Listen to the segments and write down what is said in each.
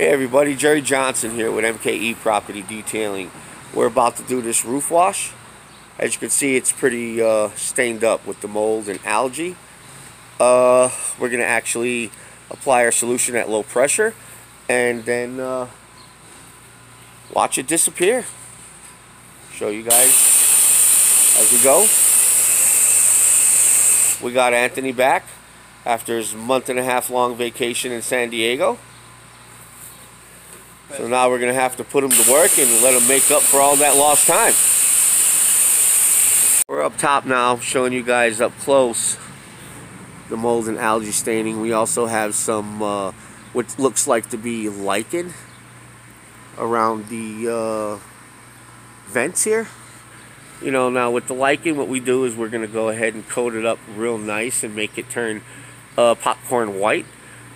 Hey everybody, Jerry Johnson here with MKE Property Detailing. We're about to do this roof wash. As you can see, it's pretty uh, stained up with the mold and algae. Uh, we're going to actually apply our solution at low pressure and then uh, watch it disappear. Show you guys as we go. We got Anthony back after his month and a half long vacation in San Diego. So now we're going to have to put them to work and let them make up for all that lost time. We're up top now showing you guys up close the mold and algae staining. We also have some uh, what looks like to be lichen around the uh, vents here. You know, now with the lichen, what we do is we're going to go ahead and coat it up real nice and make it turn uh, popcorn white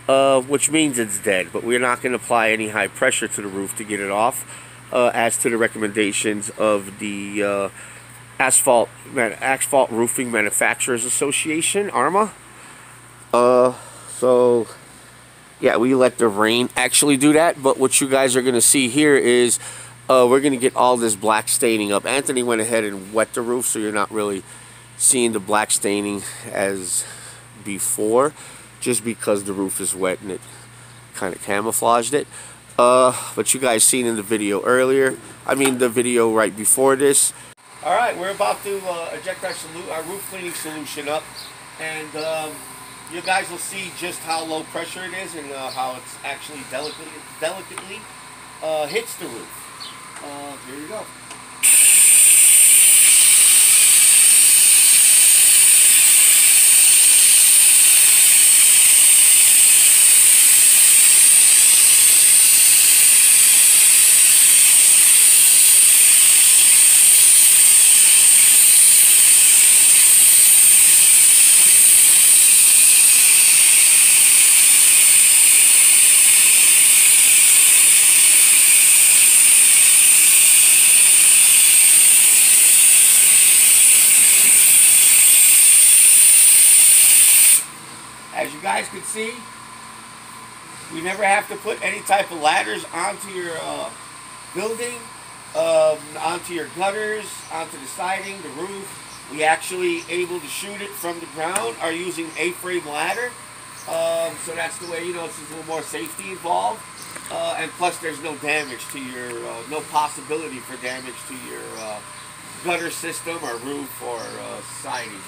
uh, which means it's dead. But we're not going to apply any high pressure to the roof to get it off, uh, as to the recommendations of the uh, Asphalt Asphalt Roofing Manufacturers Association, ARMA. Uh, so yeah, we let the rain actually do that. But what you guys are going to see here is uh, we're going to get all this black staining up. Anthony went ahead and wet the roof, so you're not really seeing the black staining as before just because the roof is wet and it kind of camouflaged it. Uh, but you guys seen in the video earlier, I mean the video right before this. All right, we're about to uh, eject our, our, roof cleaning solution up, and um, you guys will see just how low pressure it is and uh, how it's actually delicately, delicately uh, hits the roof. Uh, here you go. Guys can see, we never have to put any type of ladders onto your uh, building, um, onto your gutters, onto the siding, the roof. We actually able to shoot it from the ground are using A-frame ladder. Um, so that's the way, you know, it's a little more safety involved. Uh, and plus there's no damage to your, uh, no possibility for damage to your uh, gutter system or roof or uh, siding.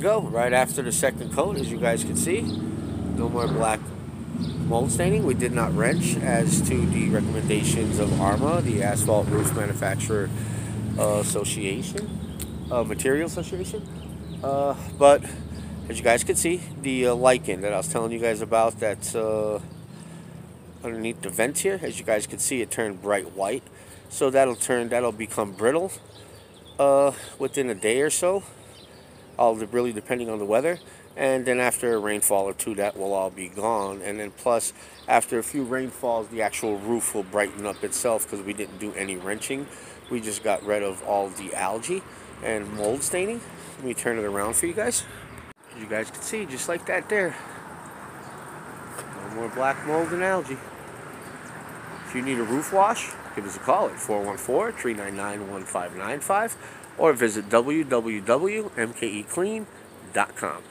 Go, right after the second coat, as you guys can see. No more black mold staining. We did not wrench as to the recommendations of ARMA, the Asphalt Roof Manufacturer uh, Association, uh, Material Association. Uh, but, as you guys can see, the uh, lichen that I was telling you guys about that's uh, underneath the vent here, as you guys can see, it turned bright white. So that'll turn, that'll become brittle uh, within a day or so all really depending on the weather. And then after a rainfall or two, that will all be gone. And then plus, after a few rainfalls, the actual roof will brighten up itself because we didn't do any wrenching. We just got rid of all the algae and mold staining. Let me turn it around for you guys. As you guys can see, just like that there. No more black mold and algae. If you need a roof wash, give us a call at 414-399-1595 or visit www.mkeclean.com.